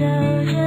着。